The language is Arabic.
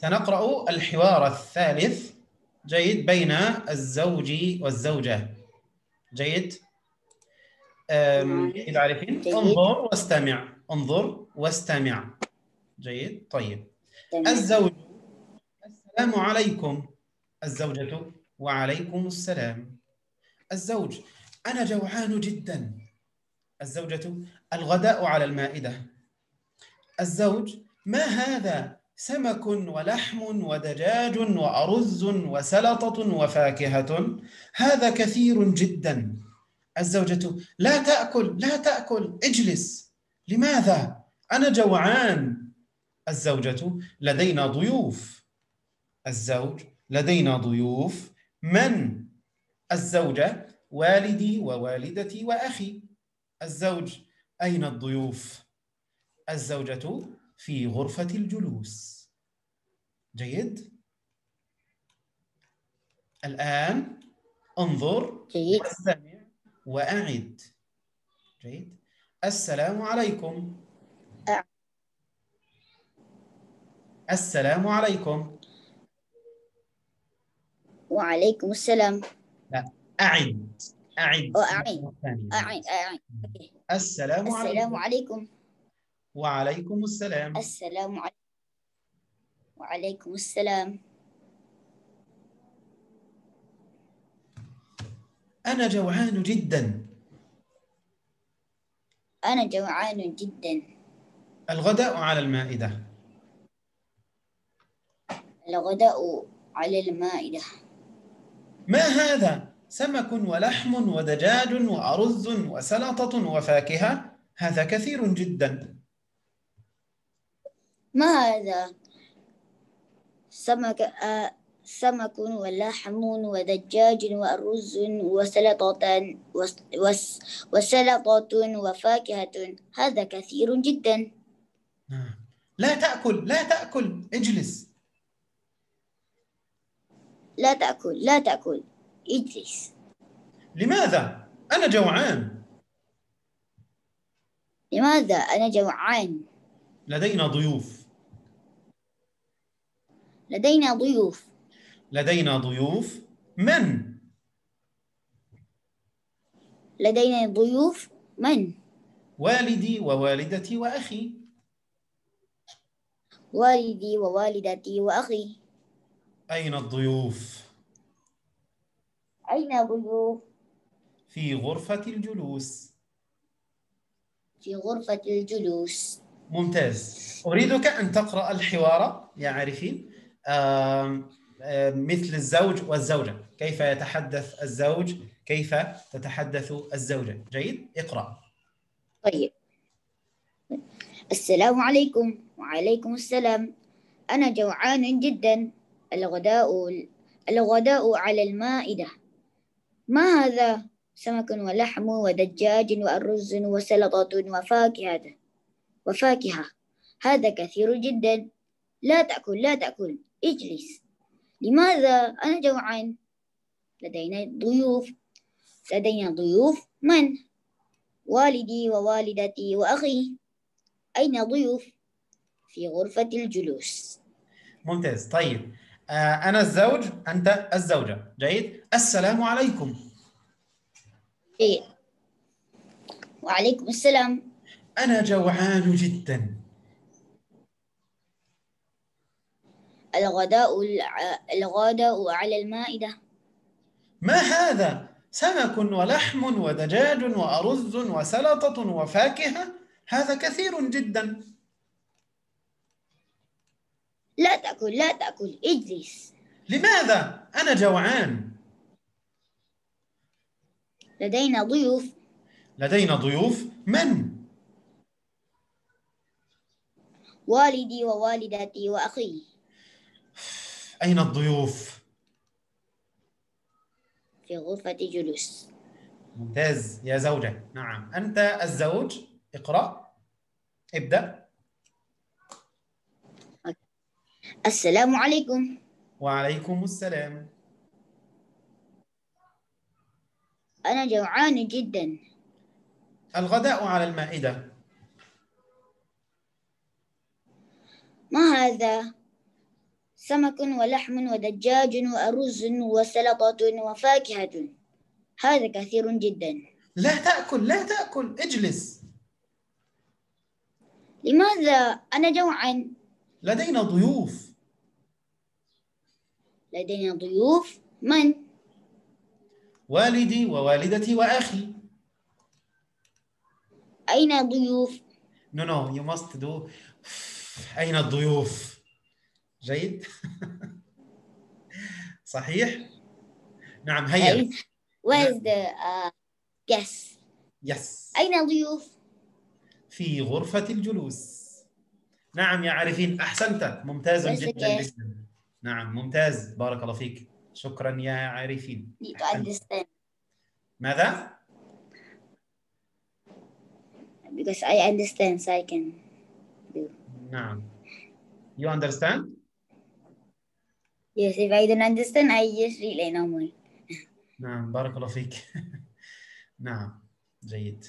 سنقرأ الحوار الثالث. جيد بين الزوج والزوجة. جيد. إذا عارفين. انظر واستمع. انظر واستمع. جيد. طيب. تمام الزوج. السلام عليكم. الزوجة. وعليكم السلام. الزوج. أنا جوعان جدا. الزوجة. الغداء على المائدة. الزوج. ما هذا؟ سمك ولحم ودجاج وأرز وسلطة وفاكهة. هذا كثير جدا. الزوجة لا تأكل لا تأكل اجلس. لماذا؟ أنا جوعان. الزوجة لدينا ضيوف. الزوج لدينا ضيوف. من؟ الزوجة والدي ووالدتي وأخي. الزوج أين الضيوف؟ الزوجة في غرفة الجلوس. جيد؟ الآن انظر جيد. واستمع وأعد. جيد. السلام عليكم. السلام عليكم. وعليكم السلام. أعد. أعد. وأعد. ثانية. أعين أعين السلام السلام عليكم. عليكم. وعليكم السلام. السلام عليكم وعليكم السلام. أنا جوعان جدا. أنا جوعان جدا. الغداء على المائدة. الغداء على المائدة. ما هذا؟ سمك ولحم ودجاج وأرز وسلطة وفاكهة؟ هذا كثير جدا. ما هذا سمك آه سمك ولحم ودجاج وأرز وسلطة وس- وس- وسلطة وفاكهة. هذا كثير جدا. نعم. لا تأكل لا تأكل. اجلس. لا تأكل لا تأكل. اجلس. لماذا؟ أنا جوعان. لماذا؟ أنا جوعان. لدينا ضيوف. لدينا ضيوف. لدينا ضيوف من؟ لدينا ضيوف من؟ والدي ووالدتي وأخي. والدي ووالدتي وأخي. أين الضيوف؟ أين ضيوف؟ في غرفة الجلوس. في غرفة الجلوس. ممتاز. أريدك أن تقرأ الحوار يا عارفين. مثل الزوج والزوجة. كيف يتحدث الزوج؟ كيف تتحدث الزوجة؟ جيد؟ اقرأ. طيب. السلام عليكم. وعليكم السلام. أنا جوعان جدا. الغداء الغداء على المائدة. ما هذا؟ سمك ولحم ودجاج وأرز وسلطة وفاكهة. وفاكهة. هذا كثير جدا. لا تأكل لا تأكل. اجلس. لماذا أنا جوعان؟ لدينا ضيوف. لدينا ضيوف من؟ والدي ووالدتي وأخي. أين ضيوف؟ في غرفة الجلوس. ممتاز. طيب. آه، أنا الزوج أنت الزوجة. جيد. السلام عليكم. جيد. وعليكم السلام. أنا جوعان جدا. الغداء الغداء على المائدة. ما هذا؟ سمك ولحم ودجاج وأرز وسلطة وفاكهة؟ هذا كثير جدا. لا تأكل لا تأكل اجلس. لماذا؟ أنا جوعان. لدينا ضيوف. لدينا ضيوف؟ من؟ والدي ووالدتي وأخي. أين الضيوف؟ في غرفة جلوس. ممتاز. يا زوجة. نعم. أنت الزوج. اقرأ. ابدأ. السلام عليكم. وعليكم السلام. أنا جوعان جدا. الغداء على المائدة. ما هذا؟ سمك ولحم ودجاج وأرز وسلطة وفاكهة. هذا كثير جدا. لا تأكل لا تأكل اجلس. لماذا أنا جوعا؟ لدينا ضيوف. لدينا ضيوف؟ من؟ والدي ووالدتي وأخي. أين ضيوف؟ No, no, you must do. أين الضيوف؟ جيد؟ صحيح؟ نعم هيا. Where is the uh, guest يس أين الضيوف؟ في غرفة الجلوس. نعم يا عارفين أحسنت ممتاز جدا? جدا نعم ممتاز. بارك الله فيك. شكرا يا عارفين. ماذا؟ because I understand so I can do. نعم. You understand? Yes if I don't understand I just relay normal نعم بارك الله فيك نعم جيد